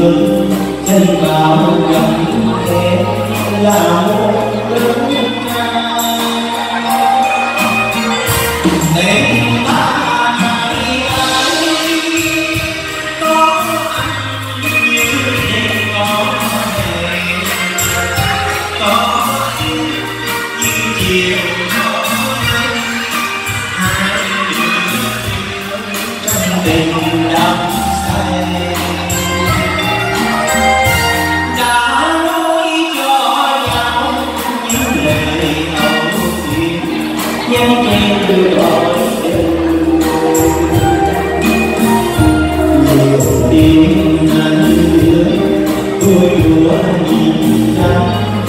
dương chân vào gặp em làm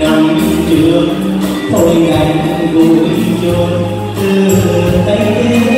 năm trước thôi ngày vui chôn đưa tay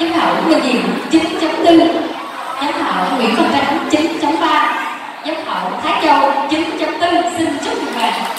Giám khảo nguyễn Diệm 9.4 Giám khảo Nguyễn Công tránh 9.3 Giám khảo Thái Châu 9.4 Xin chúc mừng bạn.